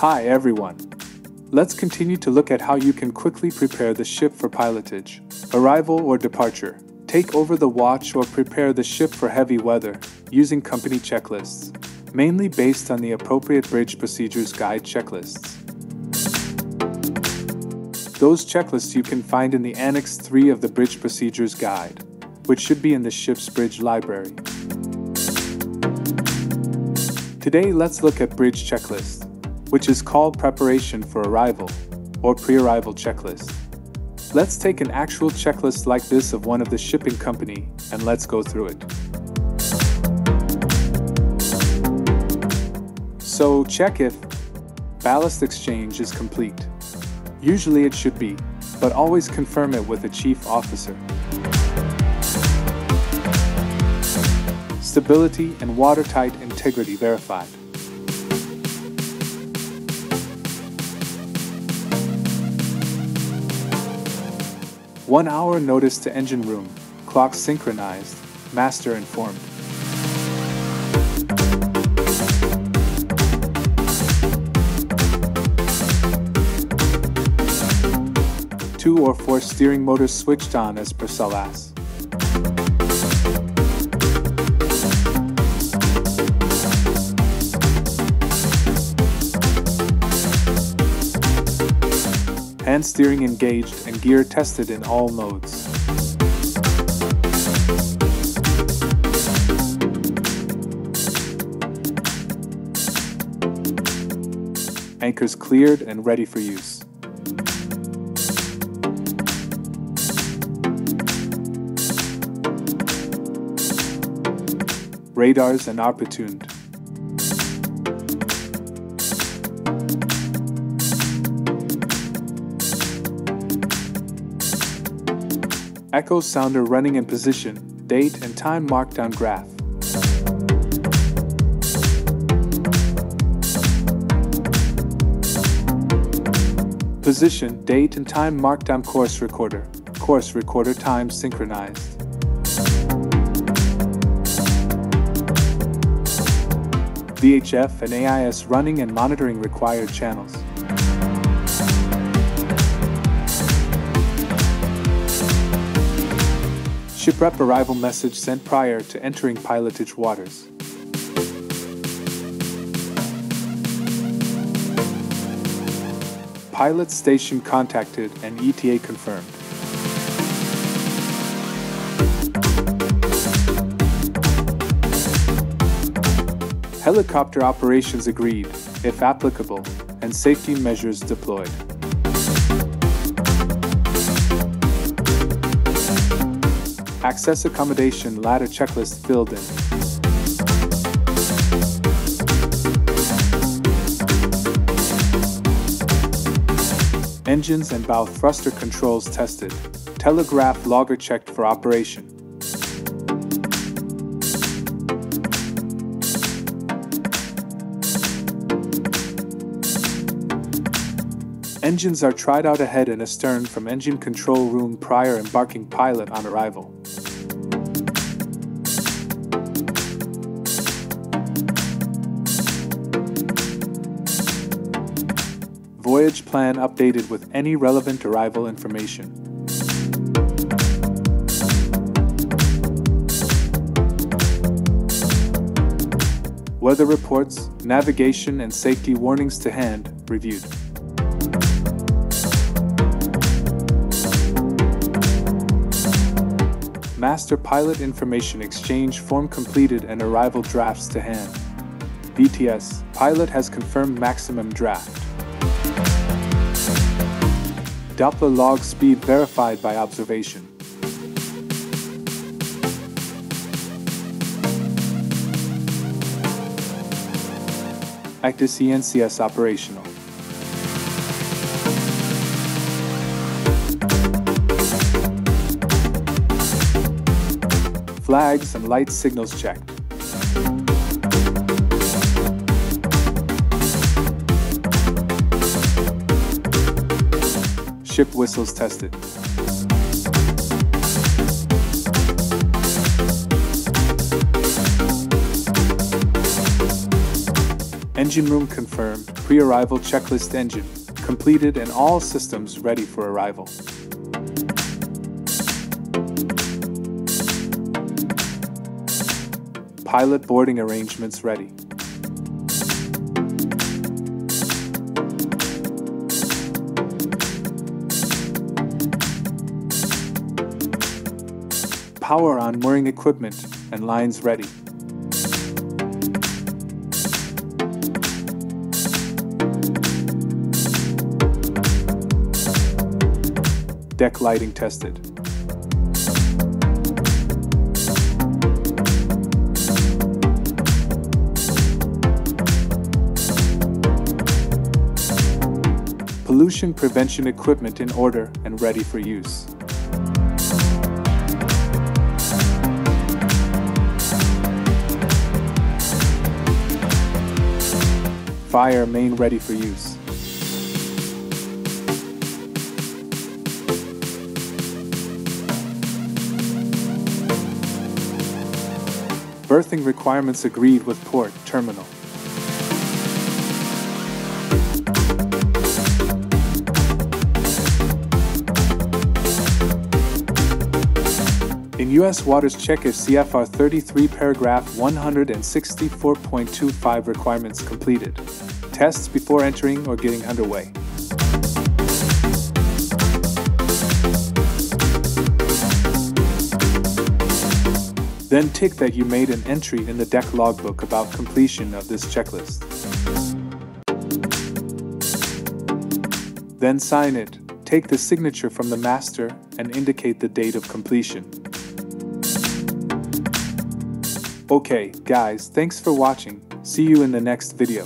Hi everyone. Let's continue to look at how you can quickly prepare the ship for pilotage, arrival or departure, take over the watch or prepare the ship for heavy weather using company checklists, mainly based on the appropriate bridge procedures guide checklists. Those checklists you can find in the Annex 3 of the Bridge Procedures Guide, which should be in the ship's bridge library. Today let's look at Bridge Checklist, which is called Preparation for Arrival or Pre-Arrival Checklist. Let's take an actual checklist like this of one of the shipping company and let's go through it. So check if ballast exchange is complete. Usually it should be, but always confirm it with a chief officer. Stability and watertight integrity verified. One hour notice to engine room, clock synchronized, master informed. Two or four steering motors switched on as per SOLAS. Hand steering engaged and gear tested in all modes. Anchors cleared and ready for use. Radars and ARPA Echo sounder running in position, date and time markdown graph. Position, date and time markdown course recorder. Course recorder time synchronized. VHF and AIS running and monitoring required channels. Shiprep arrival message sent prior to entering pilotage waters. Pilot station contacted and ETA confirmed. Helicopter operations agreed, if applicable, and safety measures deployed. Access accommodation ladder checklist filled in. Engines and bow thruster controls tested. Telegraph logger checked for operation. Engines are tried out ahead and astern from engine control room prior embarking pilot on arrival. Voyage plan updated with any relevant arrival information. Weather reports, navigation and safety warnings to hand, reviewed. Master Pilot Information Exchange form completed and arrival drafts to hand. VTS, pilot has confirmed maximum draft. Doppler log speed verified by observation. Active CNCS operational. Flags and light signals checked. Ship whistles tested. Engine room confirmed, pre-arrival checklist engine completed and all systems ready for arrival. Pilot boarding arrangements ready. Power on mooring equipment and lines ready. Deck lighting tested. Pollution prevention equipment in order and ready for use. Fire main ready for use. Berthing requirements agreed with port terminal. U.S. waters, check if CFR 33 paragraph 164.25 requirements completed. Tests before entering or getting underway. Then tick that you made an entry in the deck logbook about completion of this checklist. Then sign it, take the signature from the master, and indicate the date of completion. Okay, guys, thanks for watching. See you in the next video.